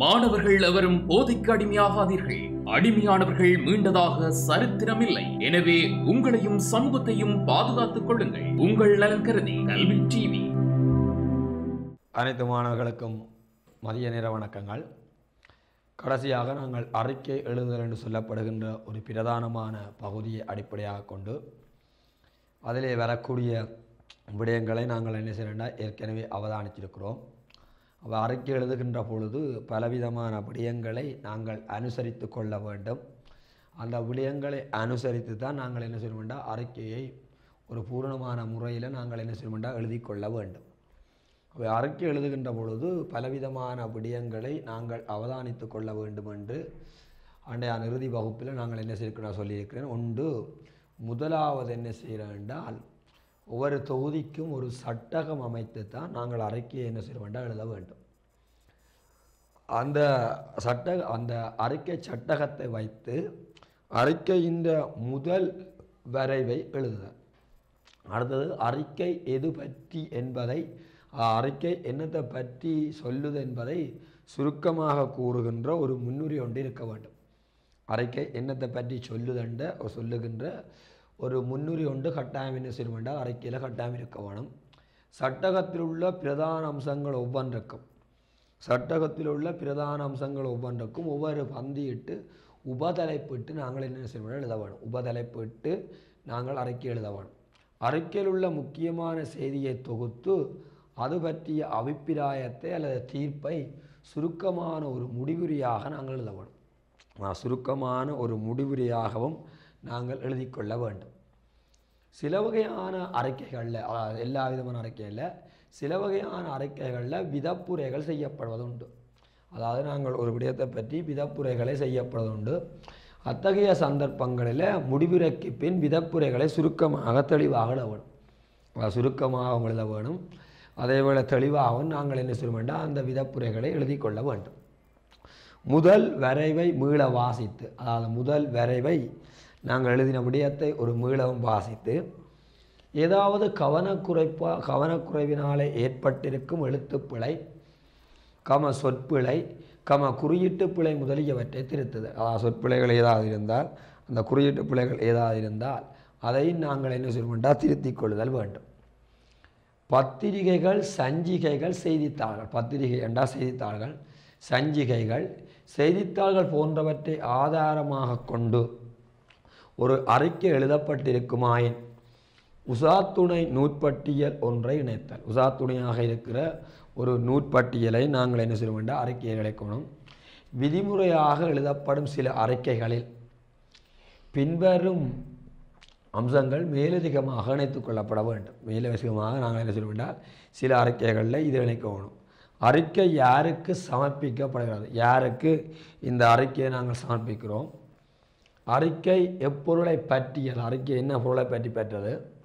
மாணவர்கள் எவரும் போதைக்கு அடிமையாகாதீர்கள். அடிமையானவர்கள் மீண்டதாக சரித்திரமில்லை. எனவே உங்களையும் சமூகத்தையும் பாதுகாத்துக் கொள்ளுங்கள். உங்கள் நலன் கருதி கல்வி டிவி. அனைத்து மாணவர்களுக்கும் மதிய நேர வணக்கங்கள். கடைசியாக நாங்கள் அறிக்கை எழுதுதல் என்று சொல்லப்படுகின்ற ஒரு பிரதானமான பகுதியை அடிப்படையாக கொண்டு அதிலே வரக்கூடிய விடயங்களை நாங்கள் என்ன செய்யணும்னா ஏற்கனவே அவதானித்திருக்கிறோம். அவ அறிக்கை எழுதுகின்ற பொழுது பலவிதமான விடயங்களை நாங்கள் அனுசரித்து கொள்ள வேண்டும். அந்த விடயங்களை அனுசரித்து தான் நாங்கள் என்ன செய்யணும்னா அறிக்கையை ஒரு பூரணமான முறையில் நாங்கள் என்ன செய்யணும்னா எழுதி கொள்ள வேண்டும். அவை அறிக்கை எழுதுகின்ற பொழுது பலவிதமான விடயங்களை நாங்கள் அவதானித்து கொள்ள வேண்டும் என்று அன்றைய இறுதி வகுப்பில் நாங்கள் என்ன செய்யணும் சொல்லியிருக்கிறேன். ஒன்று முதலாவது என்ன செய்கிறோம் ஒவ்வொரு தொகுதிக்கும் ஒரு சட்டகம் அமைத்து தான் நாங்கள் அறிக்கையை என்ன செய்ய வேண்டாம் எழுத வேண்டும். அந்த சட்ட அந்த அறிக்கை சட்டகத்தை வைத்து அறிக்கையின் முதல் வரைவை எழுதுக. அடுத்தது அறிக்கை எது பற்றி என்பதை அறிக்கை என்னத்தை பற்றி சொல்லுது என்பதை சுருக்கமாக கூறுகின்ற ஒரு முன்னுரை ஒன்று இருக்க வேண்டும். அறிக்கை என்னத்தை பற்றி சொல்லுதண்ட சொல்லுகின்ற ஒரு முன்னுரை ஒன்று கட்டாயம் என்ன செய்ய வேண்டாம் அறிக்கையில் கட்டாயம் இருக்க வேணும் சட்டகத்தில் உள்ள பிரதான அம்சங்கள் ஒவ்வொன்றுக்கும். சட்டகத்தில் உள்ள பிரதான அம்சங்கள் ஒவ்வொன்றுக்கும் ஒவ்வொரு பந்தியிட்டு உபதலைப்பிட்டு நாங்கள் என்ன செய்ய எழுத வேணும். உபதலைப்பிட்டு நாங்கள் அறிக்கை எழுத வேணும். அறிக்கையில் உள்ள முக்கியமான செய்தியை தொகுத்து அது பற்றிய அபிப்பிராயத்தை அல்லது தீர்ப்பை சுருக்கமான ஒரு முடிவுரையாக நாங்கள் எழுத வேணும். சுருக்கமான ஒரு முடிவுரையாகவும் நாங்கள் எழுதிக்கொள்ள வேண்டும். சில வகையான அறிக்கைகளில் எல்லா விதமான அறிக்கையில் சில வகையான அறிக்கைகளில் விதப்புரைகள் செய்யப்படுவது உண்டு அதாவது நாங்கள் ஒரு விடயத்தை பற்றி விதப்புரைகளை செய்யப்படுவது உண்டு அத்தகைய சந்தர்ப்பங்களில் முடிவுரைக்கு பின் விதப்புரைகளை சுருக்கமாக தெளிவாக வேணும் சுருக்கமாக எழுத வேணும். அதேபோல் தெளிவாகவும் நாங்கள் என்ன செய்ய வேண்டாம் அந்த விதப்புரைகளை எழுதி கொள்ள வேண்டும். முதல் வரைவை மீள வாசித்து அதாவது முதல் வரைவை நாங்கள் எழுதின விடயத்தை ஒரு மீளவும் வாசித்து ஏதாவது கவனக்குறைப்பா கவனக்குறைவினாலே ஏற்பட்டிருக்கும் எழுத்துப்பிழை கம சொற்பிழை கம குறியீட்டு பிழை முதலியவற்றை திருத்துது அதாவது சொற்பிழைகள் ஏதாவது இருந்தால் அந்த குறியீட்டு பிழைகள் ஏதாவது இருந்தால் அதை நாங்கள் என்ன செய்வோம்டா திருத்திக் கொள்ளுதல் வேண்டும். பத்திரிகைகள் சஞ்சிகைகள் செய்தித்தாள்கள். பத்திரிகை என்றால் செய்தித்தாள்கள் சஞ்சிகைகள் செய்தித்தாள்கள் போன்றவற்றை ஆதாரமாக கொண்டு ஒரு அறிக்கை எழுதப்பட்டிருக்குமாயின் உசாத்துணை நூற்பட்டியல் ஒன்றை இணைத்தல். உசாத்துணையாக இருக்கிற ஒரு நூற்பட்டியலை நாங்கள் என்ன செய்ய வேண்டாம்? அறிக்கையை இழைக்கணும் விதிமுறையாக எழுதப்படும் சில அறிக்கைகளில் பின்வரும் அம்சங்கள் மேலதிகமாக இணைத்துக் கொள்ளப்பட வேண்டும். மேலதிகமாக நாங்கள் என்ன செய்ய வேண்டால் சில அறிக்கைகளில் இது இணைக்கணும். அறிக்கை யாருக்கு சமர்ப்பிக்கப்படுகிறது? யாருக்கு இந்த அறிக்கையை நாங்கள் சமர்ப்பிக்கிறோம்? அறிக்கை எப்பொருளை பற்றியது அறிக்கை என்ன பொருளை பற்றி பெற்றது?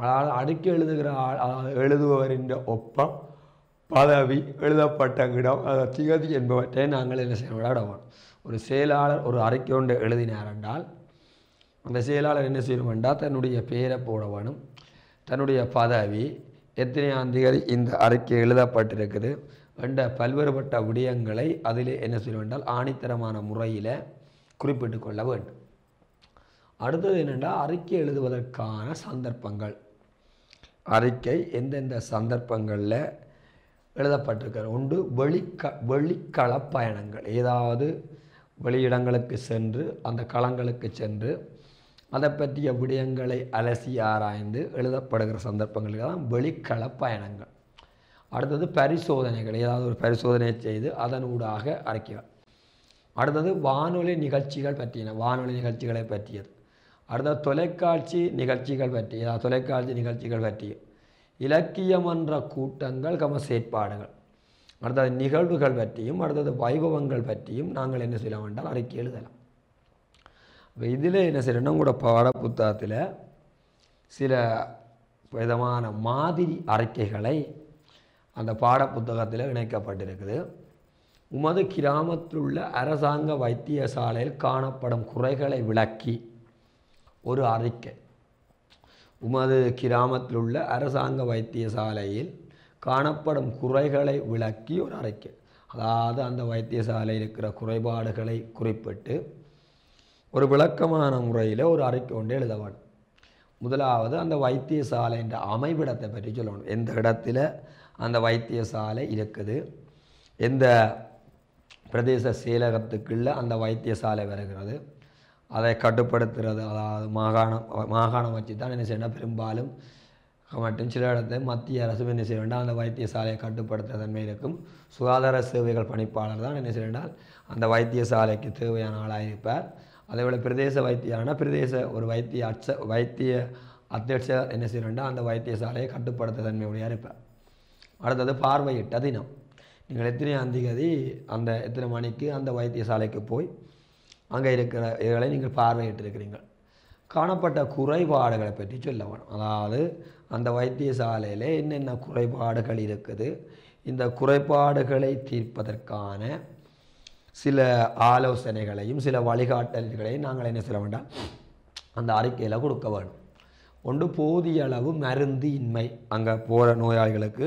அதனால் அறிக்கை எழுதுகிற எழுதுபவரின் ஒப்பம் பதவி எழுதப்பட்ட இடம் அதை திகதி என்பவற்றை நாங்கள் என்ன செய்ய விளையாடுவோம். ஒரு செயலாளர் ஒரு அறிக்கை ஒன்று எழுதினார் என்றால் அந்த செயலாளர் என்ன செய்யணும் என்றால் தன்னுடைய பெயரை போட வேணும் தன்னுடைய பதவி எத்தனையாம் தேதி இந்த அறிக்கை எழுதப்பட்டிருக்குது என்ற பல்வேறுபட்ட விடயங்களை அதிலே என்ன செய்ய என்றால் ஆணித்தரமான முறையில் குறிப்பிட்டு கொள்ள வேண்டும். அடுத்தது என்னென்றால் அறிக்கை எழுதுவதற்கான சந்தர்ப்பங்கள். அறிக்கை எந்தெந்த சந்தர்ப்பங்களில் எழுதப்பட்டிருக்கிற உண்டு வெளிக்க வெளிக்கள பயணங்கள். ஏதாவது வெளியிடங்களுக்கு சென்று அந்த களங்களுக்கு சென்று அதை பற்றிய விடயங்களை அலசி ஆராய்ந்து எழுதப்படுகிற சந்தர்ப்பங்களுக்கு தான் வெளிக்கள பயணங்கள். அடுத்தது பரிசோதனைகள். ஏதாவது ஒரு பரிசோதனை செய்து அதனூடாக அறிக்கைகள். அடுத்தது வானொலி நிகழ்ச்சிகள் பற்றின வானொலி நிகழ்ச்சிகளை பற்றியது. அடுத்தது தொலைக்காட்சி நிகழ்ச்சிகள் பற்றி அதாவது தொலைக்காட்சி நிகழ்ச்சிகள் பற்றி. இலக்கியமன்ற கூட்டங்கள் கம செயற்பாடுகள். அடுத்தது நிகழ்வுகள் பற்றியும் அடுத்தது வைபவங்கள் பற்றியும் நாங்கள் என்ன செய்ய என்றால் அறிக்கை எழுதலாம். இப்போ இதில் என்ன செய்யணும் கூட பாட புத்தகத்தில் சில விதமான மாதிரி அறிக்கைகளை அந்த பாட புத்தகத்தில் இணைக்கப்பட்டிருக்குது. உமது கிராமத்தில் உள்ள அரசாங்க வைத்தியசாலையில் காணப்படும் குறைகளை விளக்கி ஒரு அறிக்கை. உமது கிராமத்தில் உள்ள அரசாங்க வைத்தியசாலையில் காணப்படும் குறைகளை விளக்கி ஒரு அறிக்கை. அதாவது அந்த வைத்தியசாலையில் இருக்கிற குறைபாடுகளை குறிப்பிட்டு ஒரு விளக்கமான முறையில் ஒரு அறிக்கை ஒன்று எழுத வேண்டும். முதலாவது அந்த வைத்தியசாலைன்ற அமைவிடத்தை பற்றி சொல்லணும். எந்த இடத்துல அந்த வைத்தியசாலை இருக்குது? எந்த பிரதேச செயலகத்துக்குள்ளே அந்த வைத்தியசாலை வருகிறது? அதை கட்டுப்படுத்துறது. அதாவது மாகாணம் மாகாணம் வச்சு தான் என்ன செய்யணும் பெரும்பாலும் மற்றும் சில இடத்தை மத்திய அரசு என்ன செய்ய வேண்டாம் அந்த வைத்தியசாலையை கட்டுப்படுத்துற தன்மை இருக்கும். சுகாதார சேவைகள் பணிப்பாளர் தான் என்ன செய்ய வேண்டால் அந்த வைத்தியசாலைக்கு தேவையான ஆளாக இருப்பார். அதே போல் பிரதேச வைத்தியான பிரதேச ஒரு வைத்திய அச்ச வைத்திய அத்தியட்சர் என்ன செய்ய வேண்டாம் அந்த வைத்தியசாலையை கட்டுப்படுத்த தன்மையுடையாக இருப்பார். அடுத்தது பார்வையிட்ட தினம். நீங்கள் எத்தனை அந்திகதி அந்த எத்தனை மணிக்கு அந்த வைத்தியசாலைக்கு போய் அங்கே இருக்கிற இதுகளை நீங்கள் பார்வையிட்டிருக்கிறீர்கள். காணப்பட்ட குறைபாடுகளை பற்றி சொல்ல வேணும். அதாவது அந்த வைத்தியசாலையில் என்னென்ன குறைபாடுகள் இருக்குது? இந்த குறைபாடுகளை தீர்ப்பதற்கான சில ஆலோசனைகளையும் சில வழிகாட்டல்களையும் நாங்கள் என்ன செய்ய வேண்டாம்? அந்த அறிக்கையில் கொடுக்க வேணும். ஒன்று போதிய அளவு மருந்து இன்மை அங்கே போகிற நோயாளிகளுக்கு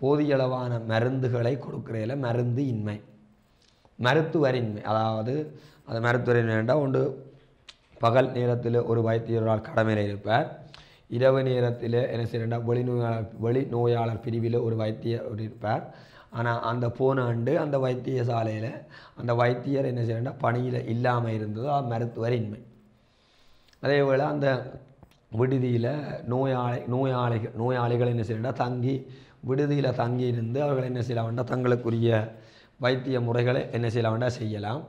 போதிய அளவான மருந்துகளை கொடுக்குறதில் மருந்து இன்மை மருத்துவரின்மை. அதாவது அந்த மருத்துவரின்மை வேண்டாம். ஒன்று பகல் நேரத்தில் ஒரு வைத்தியரால் கடமையில் இருப்பார். இரவு நேரத்தில் என்ன செய்யறா வெளி நோயாளர் வெளி நோயாளர் பிரிவில் ஒரு வைத்தியர் இருப்பார். ஆனால் அந்த போன ஆண்டு அந்த வைத்தியசாலையில் அந்த வைத்தியர் என்ன செய்யறா பணியில் இல்லாமல் இருந்தது. அது மருத்துவரின்மை. அதே போல் அந்த விடுதியில் நோயாளி நோயாளிகள் நோயாளிகள் என்ன செய்யறா தங்கி விடுதியில் தங்கி இருந்து அவர்கள் என்ன செய்யலாம் வேண்டாம் தங்களுக்குரிய வைத்திய முறைகளை என்ன செய்யலாம் வேண்டாம் செய்யலாம்.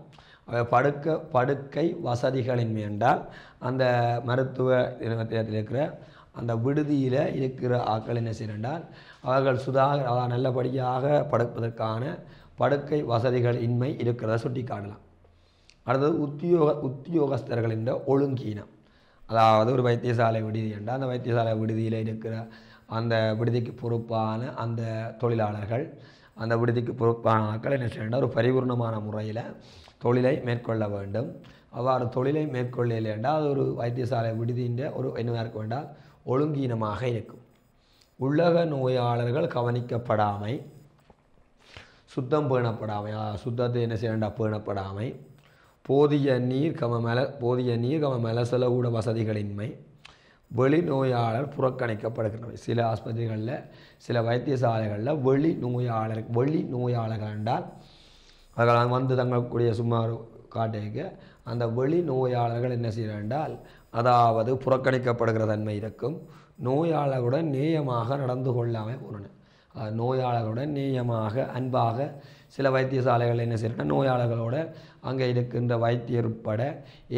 படுக்க படுக்கை வசதிகளின் என்றால் அந்த மருத்துவ நிலையத்தில் இருக்கிற அந்த விடுதியில் இருக்கிற ஆட்கள் என்ன செய்யறால் அவர்கள் சுதாக நல்லபடியாக படுப்பதற்கான படுக்கை வசதிகள் இன்மை இருக்கிறத சுட்டி காட்டலாம். அடுத்தது உத்தியோக உத்தியோகஸ்தர்களின் ஒழுங்கீனம். அதாவது ஒரு வைத்தியசாலை விடுதி என்றால் அந்த வைத்தியசாலை விடுதியில் இருக்கிற அந்த விடுதிக்கு பொறுப்பான அந்த தொழிலாளர்கள் அந்த விடுதிக்கு பொறுப்பான ஆட்கள் என்ன செய்யணும் ஒரு பரிபூர்ணமான முறையில் தொழிலை மேற்கொள்ள வேண்டும். அவ்வாறு தொழிலை மேற்கொள்ளலை என்றால் அது ஒரு வைத்தியசாலை விடுதின்ற ஒரு என்னவாக இருக்க வேண்டால் ஒழுங்கீனமாக இருக்கும். உலக நோயாளர்கள் கவனிக்கப்படாமை சுத்தம் பேணப்படாமை சுத்தத்தை என்ன செய்யண்டா பேணப்படாமை. போதிய நீர் கம மேல போதிய நீர் கம மலசல கூட வசதிகளின்மை. வெளி நோயாளர் புறக்கணிக்கப்படுகின்றவை சில ஆஸ்பத்திரிகளில் சில வைத்தியசாலைகளில் வெளி நோயாளர் வெளி நோயாளர்கள் என்றால் அவர்கள் வந்து தங்கக்கூடிய சுமார் காட்டுக்கு அந்த வெளி நோயாளர்கள் என்ன செய்ய என்றால் அதாவது புறக்கணிக்கப்படுகிற தன்மை இருக்கும். நோயாளர்களுடன் நேயமாக நடந்து கொள்ளாமல் போகணும் நோயாளர்களுடன் நேயமாக அன்பாக சில வைத்தியசாலைகள் என்ன செய்யறா நோயாளர்களோட அங்கே இருக்கின்ற வைத்தியர் உட்பட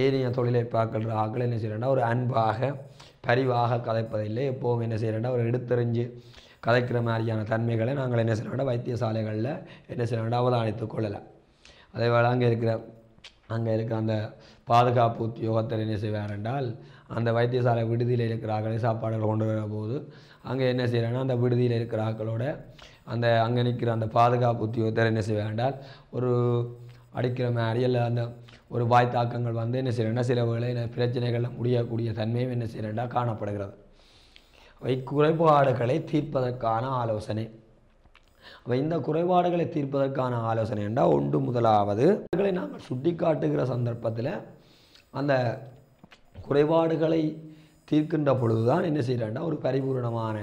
ஏனைய தொழிலை பார்க்கிற ஆக்கள் என்ன செய்யணும்னா ஒரு அன்பாக பரிவாக கதைப்பதில்லை. எப்போவும் என்ன செய்யறா ஒரு எடுத்தறிஞ்சு கதைக்கிற மாதிரியான தன்மைகளை நாங்கள் என்ன செய்யறோம் வைத்தியசாலைகளில் என்ன செய்யறோம் அவதானித்து கொள்ளலாம் அதே போல் அங்கே இருக்கிற அங்கே இருக்கிற அந்த பாதுகாப்பு உத்தியோகத்தர் என்ன செய்வார் என்றால் அந்த வைத்தியசாலை விடுதியில் இருக்கிற ஆக்களை சாப்பாடுகள் கொண்டு வர போது அங்கே என்ன செய்கிறாங்கன்னா அந்த விடுதியில் இருக்கிற ஆக்களோட அந்த அங்கே நிற்கிற அந்த பாதுகாப்பு உத்தியோகத்தர் என்ன செய்வார் என்றால் ஒரு அடிக்கிற மாதிரி இல்லை அந்த ஒரு வாய் தாக்கங்கள் வந்து என்ன செய்கிறேன்னா சில வேளை பிரச்சனைகள் முடியக்கூடிய தன்மையும் என்ன செய்யறேன்டா காணப்படுகிறது. அவை குறைபாடுகளை தீர்ப்பதற்கான ஆலோசனை. அப்போ இந்த குறைபாடுகளை தீர்ப்பதற்கான ஆலோசனை என்றால் ஒன்று முதலாவது அவர்களை நாங்கள் சுட்டி காட்டுகிற சந்தர்ப்பத்தில் அந்த குறைபாடுகளை தீர்க்கின்ற பொழுதுதான் என்ன செய்கிறேன்டா ஒரு பரிபூரணமான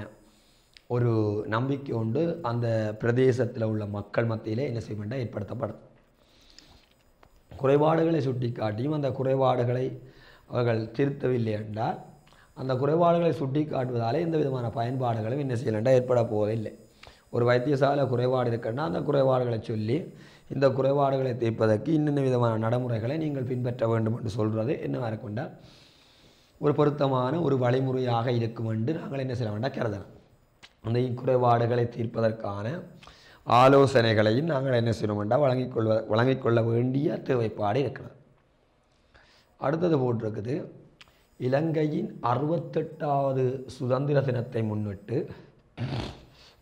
ஒரு நம்பிக்கை உண்டு. அந்த பிரதேசத்தில் உள்ள மக்கள் மத்தியிலே என்ன செய்ய ஏற்படுத்தப்படும். குறைபாடுகளை சுட்டி காட்டியும் அந்த குறைபாடுகளை அவர்கள் திருத்தவில்லை என்றால் அந்த குறைபாடுகளை சுட்டி காட்டுவதாலே எந்த விதமான பயன்பாடுகளும் என்ன செய்யலண்டா ஏற்பட போவதில்லை ஒரு வைத்தியசாலை குறைபாடு இருக்குன்னா அந்த குறைபாடுகளை சொல்லி இந்த குறைபாடுகளை தீர்ப்பதற்கு இன்னென்ன விதமான நடைமுறைகளை நீங்கள் பின்பற்ற வேண்டும் என்று சொல்கிறது என்னவாக இருக்கும்டா ஒரு பொருத்தமான ஒரு வழிமுறையாக இருக்கும் என்று நாங்கள் என்ன செய்ய வேண்டாம் கருதலாம். அந்த குறைபாடுகளை தீர்ப்பதற்கான ஆலோசனைகளையும் நாங்கள் என்ன செய்யணும் வேண்டாம் வழங்கிக் கொள்வ வழங்கிக் கொள்ள வேண்டிய தேவைப்பாடு இருக்கிறது. அடுத்தது போட்டிருக்குது இலங்கையின் அறுபத்தெட்டாவது சுதந்திர தினத்தை முன்னிட்டு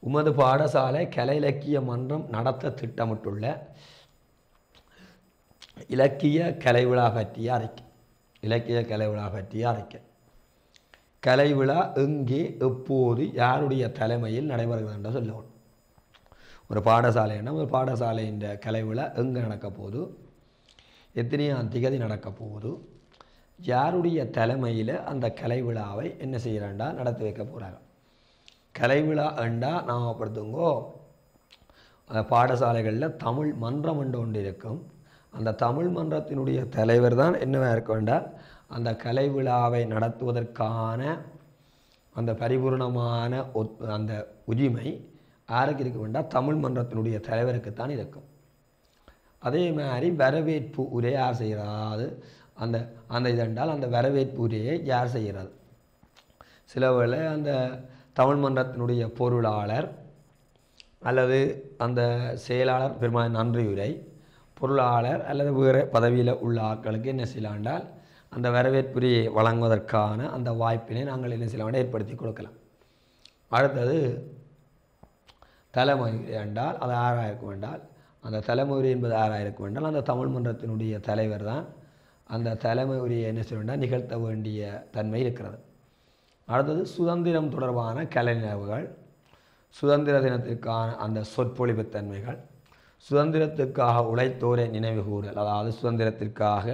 உமது பாடசாலை கலை இலக்கிய மன்றம் நடத்த திட்டமிட்டுள்ள இலக்கிய கலை விழா பற்றிய அறிக்கை. இலக்கிய கலை விழா பற்றிய அறிக்கை. கலை விழா எங்கே எப்போது யாருடைய தலைமையில் நடைபெறுகிறது என்று சொல்லணும் ஒரு பாடசாலைன்னா ஒரு பாடசாலையின் கலை விழா எங்கே நடக்க போகுது? எத்தனையாம் திகதி நடக்க போகுது? யாருடைய தலைமையில் அந்த கலை விழாவை என்ன செய்கிறாண்டா நடத்தி வைக்க போகிறாங்க கலை விழா என்றா நாமப்படுத்துங்கோ. பாடசாலைகளில் தமிழ் மன்றம் என்று ஒன்று இருக்கும். அந்த தமிழ் மன்றத்தினுடைய தலைவர் தான் என்னவாக இருக்க வேண்டாம் அந்த கலை விழாவை நடத்துவதற்கான அந்த பரிபூர்ணமான ஒத் அந்த உரிமை யாருக்கு இருக்க வேண்டாம் தமிழ் மன்றத்தினுடைய தலைவருக்கு தான் இருக்கும். அதே மாதிரி வரவேற்பு உரையார் செய்கிறாது அந்த அந்த இதென்றால் அந்த வரவேற்புரையை யார் செய்கிறது சில வேளை அந்த தமிழ் மன்றத்தினுடைய பொருளாளர் அல்லது அந்த செயலாளர் பெருமாள் நன்றியுரை பொருளாளர் அல்லது வேறு பதவியில் உள்ள ஆட்களுக்கு என்ன செய்யலாண்டால் அந்த வரவேற்புரையை வழங்குவதற்கான அந்த வாய்ப்பினை நாங்கள் என்ன செய்யலாம்? ஏற்படுத்தி கொடுக்கலாம். அடுத்தது தலைமுறை என்றால் அது ஆறாக இருக்கும் என்றால் அந்த தலைமுறை என்பது ஆறாக இருக்கும் என்றால் அந்த தமிழ் மன்றத்தினுடைய தலைவர் தான் அந்த தலைமை உரிய என்ன செய்ய வேண்டாம் நிகழ்த்த வேண்டிய தன்மை இருக்கிறது. அடுத்தது சுதந்திரம் தொடர்பான கலை சுதந்திர தினத்திற்கான அந்த சொற்பொழிவு தன்மைகள் சுதந்திரத்துக்காக உழைத்தோரை நினைவு கூறல் அதாவது சுதந்திரத்திற்காக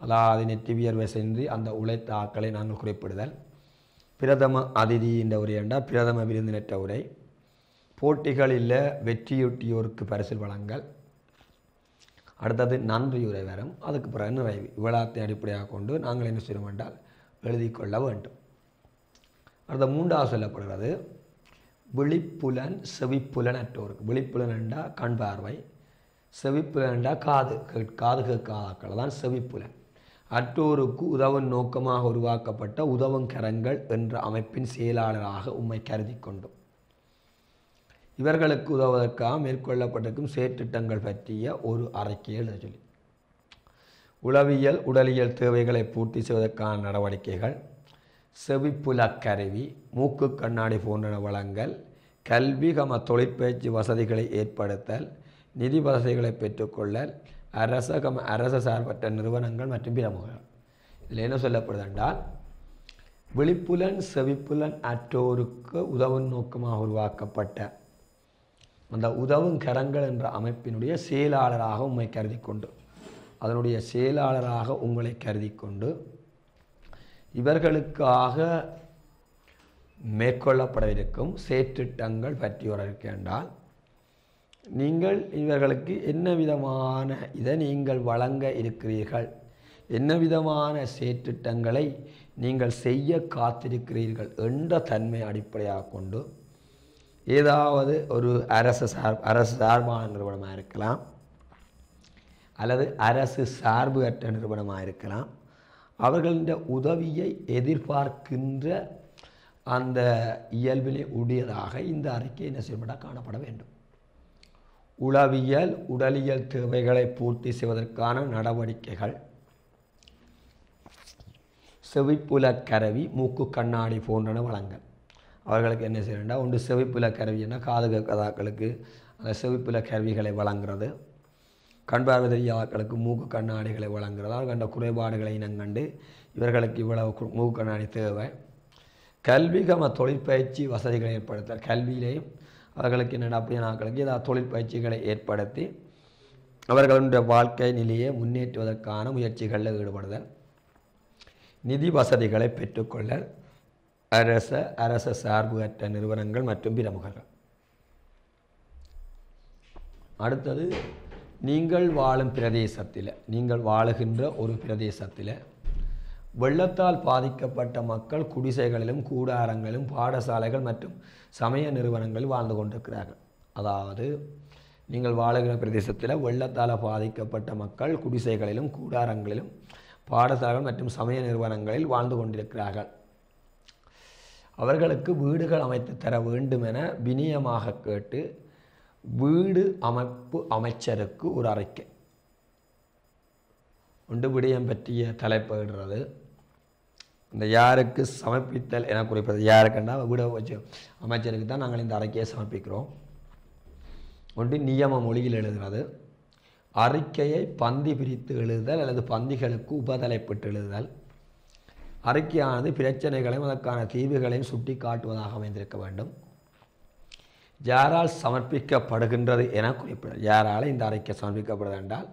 அதாவது நெற்றி வியர்வை சென்று அந்த உழைத்த ஆக்களை நாங்கள் குறிப்பிடுதல் பிரதம அதிதி என்ற உரை என்றால் பிரதம விருந்தினற்ற உரை போட்டிகளில் வெற்றியொட்டியோருக்கு பரிசில் வழங்கல் அடுத்தது நன்றியுரை வரும். அதுக்கு பிறகு நிறைவு இவ்வளத்தை அடிப்படையாக கொண்டு நாங்கள் என்ன செய்வோம் என்றால் எழுதி கொள்ள வேண்டும். அடுத்த மூன்றாவது சொல்லப்படுகிறது விழிப்புலன் செவிப்புலன் அற்றோருக்கு. விழிப்புலன் என்றால் கண் பார்வை. செவிப்புலன் என்றால் காது. காது கேட்காதாக்கள் தான் செவிப்புலன். அற்றோருக்கு உதவும் நோக்கமாக உருவாக்கப்பட்ட உதவும் கரங்கள் என்ற அமைப்பின் செயலாளராக உம்மை கருதி கொண்டோம். இவர்களுக்கு உதவுவதற்காக மேற்கொள்ளப்பட்டிருக்கும் செயற்திட்டங்கள் பற்றிய ஒரு அறிக்கையை எழுத சொல்லி. உளவியல் உடலியல் தேவைகளை பூர்த்தி செய்வதற்கான நடவடிக்கைகள் செவிப்புல கருவி மூக்கு கண்ணாடி போன்றன வழங்கல் கல்வி கம தொழிற்பயிற்சி வசதிகளை ஏற்படுத்தல் நிதி வசதிகளை பெற்றுக்கொள்ளல் அரச கம அரச சார்பற்ற நிறுவனங்கள் மற்றும் பிரமுகர்கள் இதில் என்ன சொல்லப்படுது என்றால் விழிப்புலன் செவிப்புலன் அற்றோருக்கு உதவும் நோக்கமாக உருவாக்கப்பட்ட அந்த உதவும் கரங்கள் என்ற அமைப்பினுடைய செயலாளராக உண்மை கருதி கொண்டு அதனுடைய செயலாளராக உங்களை கருதி கொண்டு இவர்களுக்காக மேற்கொள்ளப்படவிருக்கும் செயற்றிட்டங்கள் பற்றி ஒரு இருக்கின்றால் நீங்கள் இவர்களுக்கு என்ன விதமான இதை நீங்கள் வழங்க இருக்கிறீர்கள்? என்ன விதமான செயற்றிட்டங்களை நீங்கள் செய்ய காத்திருக்கிறீர்கள்? என்ற தன்மை அடிப்படையாக கொண்டு ஏதாவது ஒரு அரசு சார் அரசு சார்பான நிறுவனமாக இருக்கலாம். அல்லது அரசு சார்பு அற்ற நிறுவனமாக இருக்கலாம். அவர்களின் உதவியை எதிர்பார்க்கின்ற அந்த இயல்பிலே உடையதாக இந்த அறிக்கை என்ன செய்யப்பட காணப்பட வேண்டும். உளவியல் உடலியல் தேவைகளை பூர்த்தி செய்வதற்கான நடவடிக்கைகள். செவிப்புலக் கருவி மூக்கு கண்ணாடி போன்றன வழங்கல். அவர்களுக்கு என்ன செய்யணும்னா ஒன்று செவிப்புல கருவின்னா காது கேட்காதாக்களுக்கு அந்த செவிப்புல கருவிகளை வழங்குறது. கண் பார்வை தெரியாதாக்களுக்கு மூக்கு கண்ணாடிகளை வழங்குறது. அவர்கள் கண்ட குறைபாடுகளை இனங்கண்டு இவர்களுக்கு இவ்வளவு மூக்கு கண்ணாடி தேவை. கல்வி கம தொழிற்பயிற்சி வசதிகளை ஏற்படுத்த கல்வியிலேயும் அவர்களுக்கு என்னென்ன அப்படியே நாட்களுக்கு ஏதாவது தொழிற்பயிற்சிகளை ஏற்படுத்தி அவர்களுடைய வாழ்க்கை நிலையை முன்னேற்றுவதற்கான முயற்சிகளில் ஈடுபடுதல். நிதி வசதிகளை பெற்றுக்கொள்ளல். அரச அரச சார்பு அற்ற நிறுவனங்கள் மற்றும் பிரமுகர்கள் அடுத்தது நீங்கள் வாழும் பிரதேசத்தில் நீங்கள் வாழுகின்ற ஒரு பிரதேசத்தில் வெள்ளத்தால் பாதிக்கப்பட்ட மக்கள் குடிசைகளிலும் கூடாரங்களிலும் பாடசாலைகள் மற்றும் சமய நிறுவனங்களில் வாழ்ந்து கொண்டிருக்கிறார்கள். அதாவது நீங்கள் வாழுகிற பிரதேசத்தில் வெள்ளத்தால் பாதிக்கப்பட்ட மக்கள் குடிசைகளிலும் கூடாரங்களிலும் பாடசாலைகள் மற்றும் சமய நிறுவனங்களில் வாழ்ந்து கொண்டிருக்கிறார்கள். அவர்களுக்கு வீடுகள் அமைத்து தர வேண்டும் என வினியமாக கேட்டு வீடு அமைப்பு அமைச்சருக்கு ஒரு அறிக்கை. உண்டு விடயம் பற்றிய தலைப்பிடுறது இந்த யாருக்கு சமர்ப்பித்தல் என குறிப்பது யாருக்குன்னா வீடு வச்சு அமைச்சருக்கு தான் நாங்கள் இந்த அறிக்கையை சமர்ப்பிக்கிறோம். ஒன்று நியம மொழியில் எழுதுகிறது அறிக்கையை பந்தி பிரித்து எழுதுதல் அல்லது பந்திகளுக்கு உபதலைப்பட்டு எழுதுதல். அறிக்கையானது பிரச்சனைகளையும் அதற்கான தீவுகளையும் சுட்டி காட்டுவதாக அமைந்திருக்க வேண்டும். யாரால் சமர்ப்பிக்கப்படுகின்றது என குறிப்பிட யாரால் இந்த அறிக்கை சமர்ப்பிக்கப்படுது என்றால்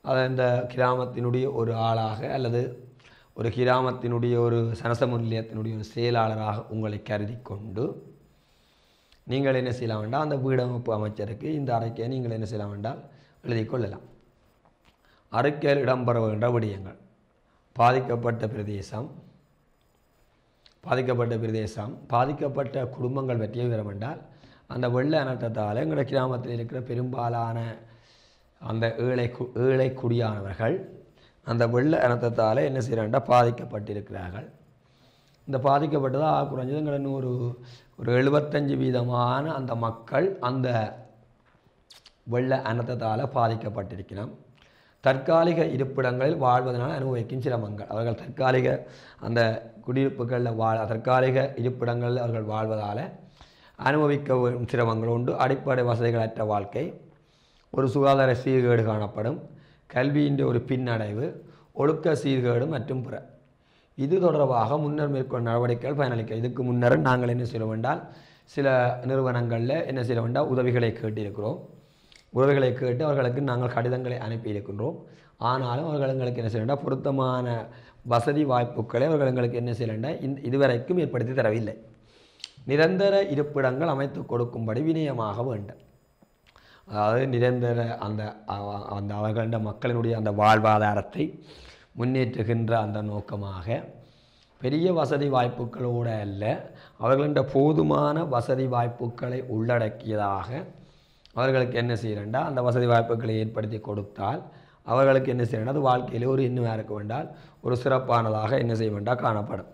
அது இந்த கிராமத்தினுடைய ஒரு ஆளாக அல்லது ஒரு கிராமத்தினுடைய ஒரு சனசம நிலையத்தினுடைய ஒரு செயலாளராக உங்களை கருதி கொண்டு நீங்கள் என்ன செய்யலாம் வேண்டாம் அந்த வீடமைப்பு அமைச்சருக்கு இந்த அறிக்கையை நீங்கள் என்ன செய்யலாம் வேண்டால் எழுதி கொள்ளலாம். அறிக்கையில் இடம்பெற வேண்ட விடயங்கள். பாதிக்கப்பட்ட பிரதேசம் பாதிக்கப்பட்ட பிரதேசம் பாதிக்கப்பட்ட குடும்பங்கள் பற்றிய விவரம் என்றால் அந்த வெள்ள அனர்த்தத்தால் எங்களுடைய கிராமத்தில் இருக்கிற பெரும்பாலான அந்த ஏழை கு ஏழை குடியானவர்கள் அந்த வெள்ள அனர்த்தத்தால் என்ன செய்கிறாண்டா பாதிக்கப்பட்டிருக்கிறார்கள். இந்த பாதிக்கப்பட்டதாக குறைஞ்சது எங்களை நூறு ஒரு எழுபத்தஞ்சு வீதமான அந்த மக்கள் அந்த வெள்ள அனர்த்தத்தால் பாதிக்கப்பட்டிருக்கிறோம் தற்காலிக இருப்பிடங்களில் வாழ்வதனால் அனுபவிக்கும் சிரமங்கள் அவர்கள் தற்காலிக அந்த குடியிருப்புகளில் வாழ் தற்காலிக இருப்பிடங்களில் அவர்கள் வாழ்வதால் அனுபவிக்க சிரமங்கள் உண்டு. அடிப்படை வசதிகளற்ற வாழ்க்கை. ஒரு சுகாதார சீர்கேடு காணப்படும். கல்வியின் ஒரு பின்னடைவு. ஒழுக்க சீர்கேடு மற்றும் பிற. இது தொடர்பாக முன்னர் மேற்கொண்ட நடவடிக்கைகள் பயனளிக்க. இதுக்கு முன்னர் நாங்கள் என்ன செய்ய வேண்டால் சில நிறுவனங்களில் என்ன செய்ய வேண்டாம் உதவிகளை கேட்டிருக்கிறோம். உறவுகளை கேட்டு அவர்களுக்கு நாங்கள் கடிதங்களை அனுப்பி இருக்கின்றோம். ஆனாலும் அவர்கள் எங்களுக்கு என்ன செய்ய பொருத்தமான வசதி வாய்ப்புகளை அவர்கள் எங்களுக்கு என்ன செய்யலண்டா இந் இந்த இதுவரைக்கும் ஏற்படுத்தி தரவில்லை. நிரந்தர இருப்பிடங்கள் அமைத்து கொடுக்கும்படி வினயமாக வேண்டும். அதாவது நிரந்தர அந்த அந்த அவர்கள மக்களினுடைய அந்த வாழ்வாதாரத்தை முன்னேற்றுகின்ற அந்த நோக்கமாக பெரிய வசதி வாய்ப்புகளோடு அல்ல அவர்கள போதுமான வசதி வாய்ப்புகளை உள்ளடக்கியதாக அவர்களுக்கு என்ன செய்யறேன்டா? அந்த வசதி வாய்ப்புகளை ஏற்படுத்தி கொடுத்தால் அவர்களுக்கு என்ன செய்யணும் அது வாழ்க்கையிலே ஒரு இன்னும் இருக்க வேண்டால் ஒரு சிறப்பானதாக என்ன செய்ய வேண்டாம் காணப்படும்.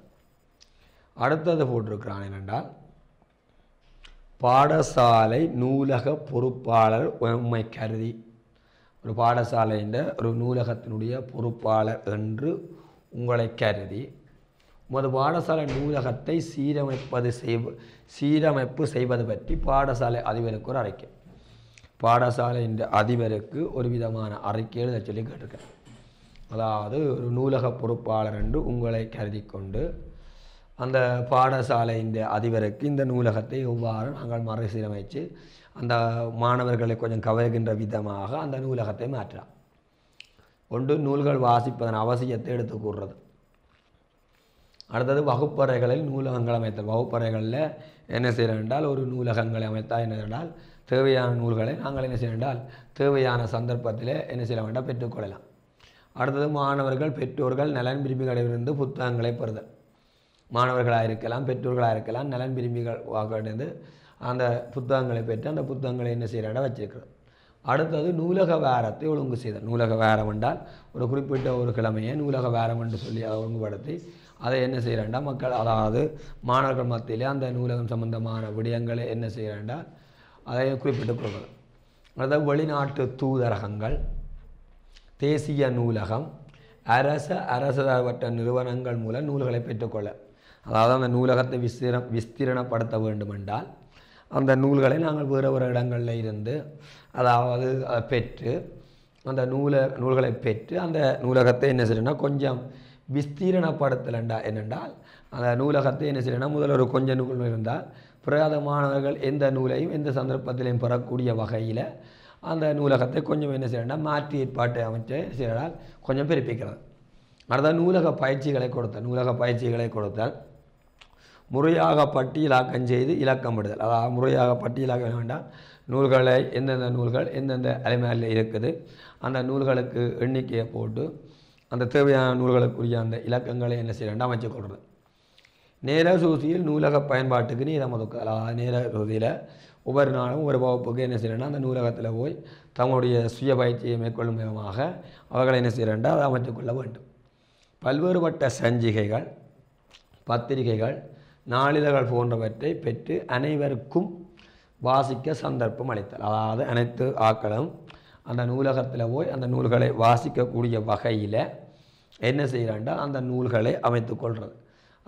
அடுத்தது போட்டிருக்கிறான் என்னென்றால் பாடசாலை நூலக பொறுப்பாளர் உண்மை கருதி. ஒரு பாடசாலையின் ஒரு நூலகத்தினுடைய பொறுப்பாளர் என்று உங்களை கருதி உமது பாடசாலை நூலகத்தை சீரமைப்பது செய்வ சீரமைப்பு செய்வது பற்றி பாடசாலை அதிபருக்கு ஒரு அறிக்கை. பாடசாலையின் அதிபருக்கு ஒரு விதமான அறிக்கை எழுத சொல்லி கேட்டிருக்கேன். அதாவது ஒரு நூலக பொறுப்பாளர் என்று உங்களை கருதி கொண்டு அந்த பாடசாலையின் அதிபருக்கு இந்த நூலகத்தை எவ்வாறு நாங்கள் மறுசீரமைத்து அந்த மாணவர்களை கொஞ்சம் கவர்கின்ற விதமாக அந்த நூலகத்தை மாற்றலாம். ஒன்று நூல்கள் வாசிப்பதன் அவசியத்தை எடுத்து கூறுறது. அடுத்தது வகுப்பறைகளில் நூலகங்கள் அமைத்தல். வகுப்பறைகளில் என்ன செய்கிறேன் என்றால் ஒரு நூலகங்களை அமைத்தால் என்ன என்றால் தேவையான நூல்களை நாங்கள் என்ன செய்ய வேண்டால் தேவையான சந்தர்ப்பத்தில் என்ன செய்ய வேண்டாம் பெற்றுக்கொள்ளலாம் அடுத்தது மாணவர்கள் பெற்றோர்கள் நலன் விரும்பிகளிலிருந்து புத்தகங்களை பெறுதல். மாணவர்களாக இருக்கலாம் பெற்றோர்களாக இருக்கலாம் நலன் விரும்பிகள் வாக்கிலிருந்து அந்த புத்தகங்களை பெற்று அந்த புத்தகங்களை என்ன செய்கிறாட வச்சிருக்கிறது. அடுத்தது நூலக வாரத்தை ஒழுங்கு செய்தல். நூலக வாரம் என்றால் ஒரு குறிப்பிட்ட ஒரு கிழமையை நூலக வாரம் என்று சொல்லி அதை ஒழுங்குபடுத்தி அதை என்ன செய்கிறேன்டா மக்கள் அதாவது மாணவர்கள் மத்தியிலே அந்த நூலகம் சம்பந்தமான விடயங்களை என்ன செய்கிறேன்டா அதை குறிப்பிட்டுக் கொள்வது. அதாவது வெளிநாட்டு தூதரகங்கள் தேசிய நூலகம் அரச அரசவற்ற நிறுவனங்கள் மூலம் நூல்களை பெற்றுக்கொள்ள. அதாவது அந்த நூலகத்தை விஸ்திர விஸ்தீரணப்படுத்த வேண்டுமென்றால் அந்த நூல்களை நாங்கள் வேறு வேறு இடங்களில் இருந்து அதாவது அதை பெற்று அந்த நூல நூல்களை பெற்று அந்த நூலகத்தை என்ன செய்யணும்னா கொஞ்சம் விஸ்தீரணப்படுத்தலண்டா என்னென்றால் அந்த நூலகத்தை என்ன செய்யணும்னா முதல்ல ஒரு கொஞ்சம் நூல் இருந்தால் பிறகு எந்த நூலையும் எந்த சந்தர்ப்பத்திலையும் பெறக்கூடிய வகையில் அந்த நூலகத்தை கொஞ்சம் என்ன செய்யணும்னா மாற்றி ஏற்பாட்டை அமைச்சு செய்யலால் கொஞ்சம் பிறப்பிக்கிறது அடுத்த நூலக பயிற்சிகளை கொடுத்தல் நூலக பயிற்சிகளை கொடுத்தல் முறையாக பட்டியலாக்கம் செய்து இலக்கமிடுதல் அதாவது முறையாக பட்டியலாக்க வேண்டாம். நூல்களை எந்தெந்த நூல்கள் எந்தெந்த அலைமையில் இருக்குது அந்த நூல்களுக்கு எண்ணிக்கையை போட்டு அந்த தேவையான நூல்களுக்குரிய அந்த இலக்கங்களை என்ன செய்ய வேண்டாம் அமைச்சு கொள்வது. நேர சூசியில் நூலக பயன்பாட்டுக்கு நீ நமது அதாவது நேர சூசியில் ஒவ்வொரு நாளும் ஒரு வகுப்புக்கு என்ன செய்யறேன்னா அந்த நூலகத்தில் போய் தங்களுடைய சுய பயிற்சியை மேற்கொள்ளும் விதமாக அவர்களை என்ன செய்யறா அதை அமைத்துக்கொள்ள வேண்டும். பல்வேறுபட்ட சஞ்சிகைகள் பத்திரிகைகள் நாளிதழ்கள் போன்றவற்றை பெற்று அனைவருக்கும் வாசிக்க சந்தர்ப்பம் அளித்தல். அதாவது அனைத்து ஆக்களும் அந்த நூலகத்தில் போய் அந்த நூல்களை வாசிக்கக்கூடிய வகையில் என்ன செய்கிறாண்டா அந்த நூல்களை அமைத்து கொள்வது